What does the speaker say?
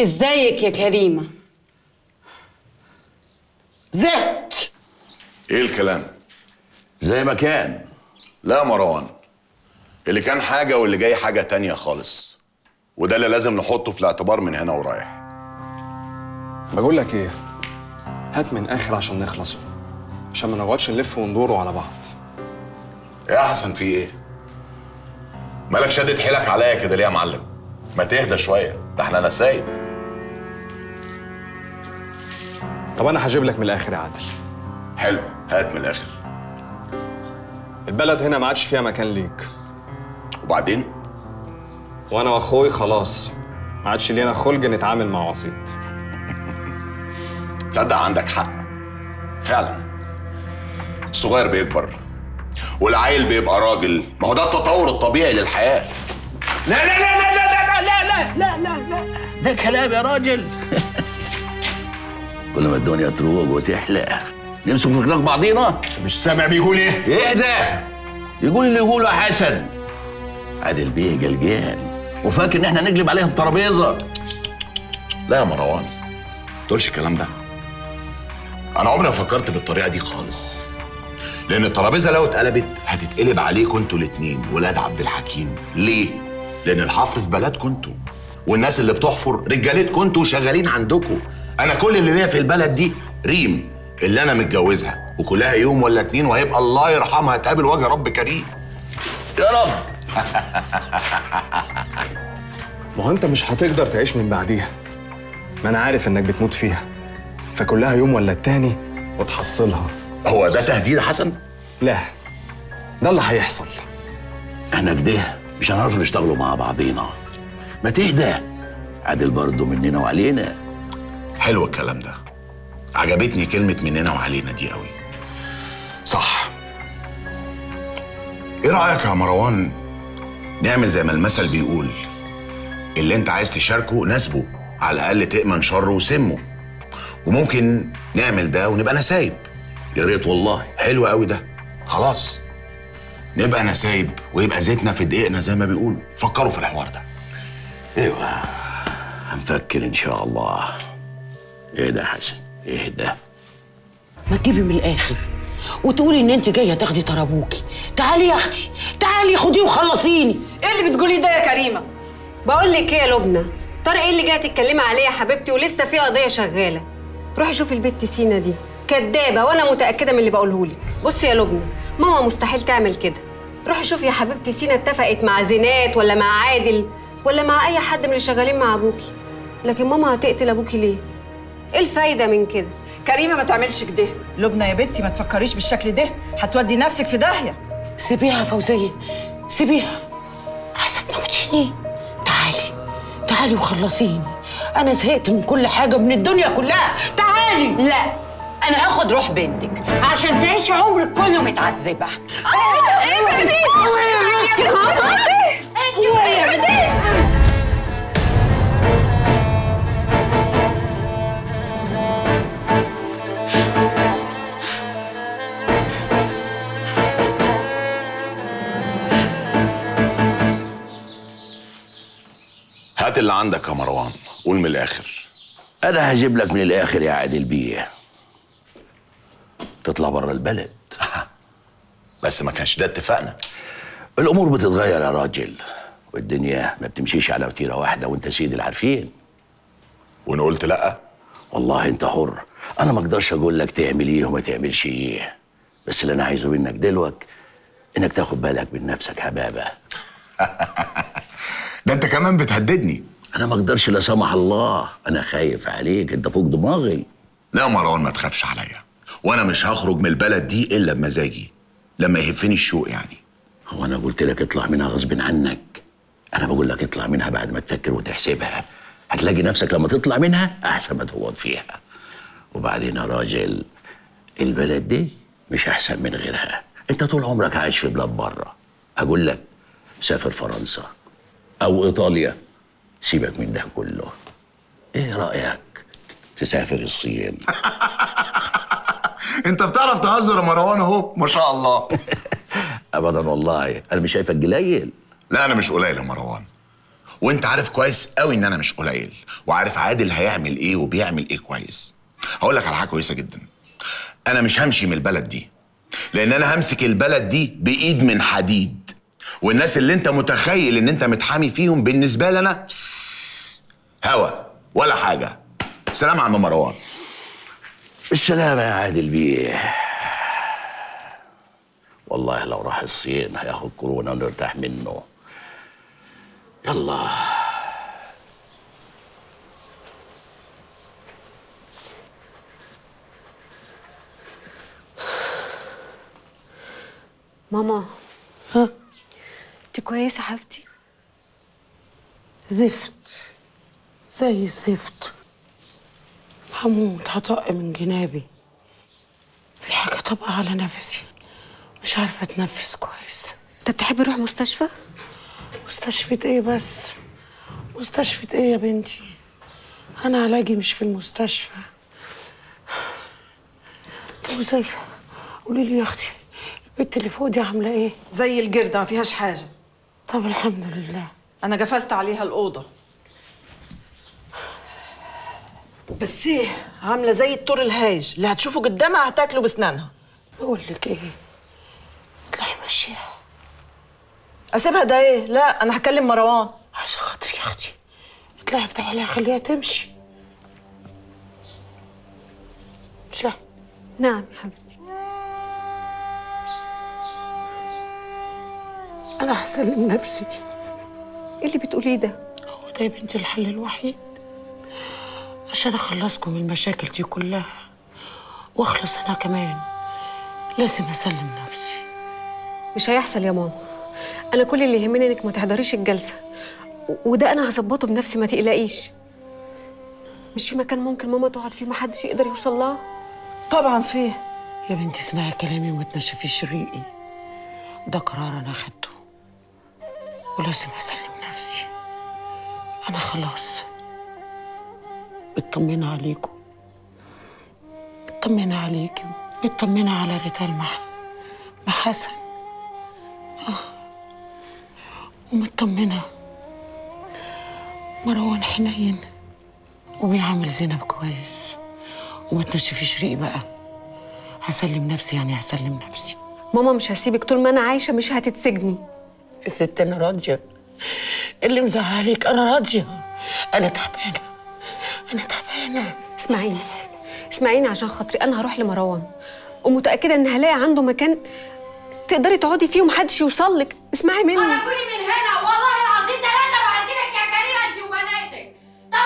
ازيك يا كريمة؟ زهقت. إيه الكلام؟ زي ما كان. لا يا مروان اللي كان حاجة واللي جاي حاجة تانية خالص وده اللي لازم نحطه في الاعتبار من هنا ورايح. بقول لك إيه؟ هات من اخر عشان نخلصوا عشان ما نقعدش نلف وندوروا على بعض. يا حسن في إيه؟ مالك شادد حيلك عليا كده ليه يا معلم؟ ما تهدى شوية ده إحنا نسايب. طب أنا هجيب لك من الآخر يا عادل حلو هات من الآخر البلد هنا ما عادش فيها مكان ليك وبعدين وأنا واخوي خلاص ما عادش لينا خلق نتعامل مع وسيط تصدق عندك حق فعلا الصغير بيكبر والعيل بيبقى راجل ما هو ده التطور الطبيعي للحياه لا لا لا لا لا لا لا لا لا لا لا ده كلام يا راجل كل ما الدنيا تروق وتحلى. نمسك في كناق بعضينا. مش سامع بيقول إيه؟ إيه ده؟ يقول اللي يقوله حسن. عادل بيه جلجان وفاكر إن إحنا نقلب عليهم ترابيزه لا يا مروان ما تقولش الكلام ده. أنا عمري ما فكرت بالطريقة دي خالص. لأن الترابيزة لو اتقلبت هتتقلب عليكم أنتوا الاتنين ولاد عبد الحكيم. ليه؟ لأن الحفر في بلدكم أنتوا والناس اللي بتحفر رجالتكم أنتوا شغالين عندكم. أنا كل اللي ليا في البلد دي ريم اللي أنا متجوزها وكلها يوم ولا اتنين وهيبقى الله يرحمها تقابل وجه رب كريم. يا رب. ما هو انت مش هتقدر تعيش من بعديها. ما أنا عارف انك بتموت فيها. فكلها يوم ولا التاني وتحصلها. هو ده تهديد حسن؟ لا. ده اللي هيحصل. إحنا كده مش هنعرف نشتغلوا مع بعضينا. ما تهدى. عادل برضه مننا وعلينا. حلو الكلام ده. عجبتني كلمة مننا وعلينا دي قوي. صح. إيه رأيك يا مروان نعمل زي ما المثل بيقول؟ اللي أنت عايز تشاركه ناسبه على الأقل تأمن شره وسمه. وممكن نعمل ده ونبقى نسايب. يا ريت والله. حلو قوي ده. خلاص. نبقى نسايب ويبقى زيتنا في دقيقنا زي ما بيقولوا. فكروا في الحوار ده. أيوه. هنفكر إن شاء الله. إيه ده يا حسن؟ إيه ده؟ ما تجيبي من الآخر وتقولي إن أنت جاية تاخدي طرابوكي. تعالي يا أختي تعالي خديه وخلصيني. إيه اللي بتقولي ده يا كريمة؟ بقول لك إيه يا لبنى؟ طارق إيه اللي جاية تتكلمي عليه يا حبيبتي ولسه في قضية شغالة؟ روحي شوفي البت سينا دي. كدابة وأنا متأكدة من اللي بقوله لك. بصي يا لبنى ماما مستحيل تعمل كده. روحي شوفي يا حبيبتي سينا اتفقت مع زينات ولا مع عادل ولا مع أي حد من اللي شغالين مع أبوكي. لكن ماما هتقتل أبوكي ليه؟ إيه الفايدة من كده؟ كريمة ما تعملش كده. لبنى يا بنتي ما تفكريش بالشكل ده. هتودي نفسك في داهية. سيبيها يا فوزية سيبيها. عايزة تموتيني تعالي تعالي وخلصيني. أنا زهقت من كل حاجة من الدنيا كلها. تعالي. لا أنا هاخد روح بنتك عشان تعيشي عمرك كله متعذبة. إيه بقى دي؟ هات اللي عندك يا مروان. قول من الآخر. أنا هجيب لك من الآخر يا عادل بيه. تطلع بره البلد. بس ما كانش ده اتفقنا الأمور بتتغير يا راجل والدنيا ما بتمشيش على وتيرة واحدة وأنت سيد العارفين. وأنا قلت لأ؟ والله أنت حر. أنا ما أقدرش أقول لك تعمل إيه وما تعملش إيه. بس اللي أنا عايزه منك دلوقتي إنك تاخد بالك من نفسك يا بابا. ده انت كمان بتهددني. أنا ما أقدرش لا سمح الله. أنا خايف عليك انت فوق دماغي. لا يا مروان ما تخافش عليا. وأنا مش هخرج من البلد دي إلا بمزاجي لما يهفني الشوق يعني. هو أنا قلت لك اطلع منها غصب عنك. أنا بقول لك اطلع منها بعد ما تفكر وتحسبها. هتلاقي نفسك لما تطلع منها احسن ما تقعد فيها. وبعدين يا راجل البلد دي مش احسن من غيرها. انت طول عمرك عايش في بلاد بره. أقول لك سافر فرنسا. أو إيطاليا. سيبك من ده كله. إيه رأيك تسافر الصين؟ أنت بتعرف تهزر يا مروان أهو ما شاء الله. ابدا والله. أنا مش شايفك قليل. لا أنا مش قليل يا مروان. وأنت عارف كويس قوي إن أنا مش قليل. وعارف عادل هيعمل إيه وبيعمل إيه كويس. هقول لك على حاجة كويسة جدا. أنا مش همشي من البلد دي. لأن أنا همسك البلد دي بإيد من حديد. والناس اللي انت متخيل ان انت متحامي فيهم بالنسبة لي أنا هوا ولا حاجة. سلام عم مروان. بالسلامة يا عادل بيه. والله لو راح الصين هياخد كورونا ونرتاح منه. يلا. ماما. كويسه حبيبتي؟ زفت. زي الزفت. هموت هطق من جنابي. في حاجة طبقة على نفسي. مش عارفة أتنفس كويس. طب تحبي نروح مستشفى؟ مستشفى إيه بس؟ مستشفى إيه يا بنتي؟ أنا علاجي مش في المستشفى. فوزي قولي لي يا أختي البنت اللي فوق دي عاملة إيه؟ زي الجردة ما فيهاش حاجة. طب الحمد لله. أنا قفلت عليها الأوضة. بس إيه عاملة زي الطور الهايج. اللي هتشوفه قدامها هتاكله بسنانها بقول لك إيه؟ اطلعي ماشية. أسيبها ده إيه؟ لا أنا هكلم مروان. عشان خاطري يا أختي. اطلعي افتحي لها خليها تمشي. شا نعم يا حبيبتي. أنا هسلم نفسي إيه اللي بتقوليه ده؟ هو ده يا بنتي الحل الوحيد. عشان أخلصكم من المشاكل دي كلها وأخلص أنا كمان لازم أسلم نفسي. مش هيحصل يا ماما. أنا كل اللي يهمني إنك ما تحضريش الجلسة. وده أنا هظبطه بنفسي ما تقلقيش. مش في مكان ممكن ماما تقعد فيه محدش يقدر يوصل لها؟ طبعا فيه. يا بنتي اسمعي كلامي وما تنشفيش ريقي. ده قرار أنا خدته. ولازم أسلم نفسي. أنا خلاص. مطمنه عليكم. مطمنه عليكي مطمنه على ريتال مع مع حسن آه. ومطمنه مروان حنين. وبيعامل زينب كويس. وما تنشفيش ريقي بقى. هسلم نفسي يعني هسلم نفسي. ماما مش هسيبك. طول ما أنا عايشة مش هتتسجني. يا ست أنا راضية. اللي مزعلك أنا راضية. أنا تعبانة. أنا تعبانة. اسمعيني. اسمعيني عشان خاطري أنا هروح لمروان. ومتأكدة إن هلاقي عنده مكان تقدري تقعدي فيه ومحدش يوصل لك. اسمعي مني. كوني من هنا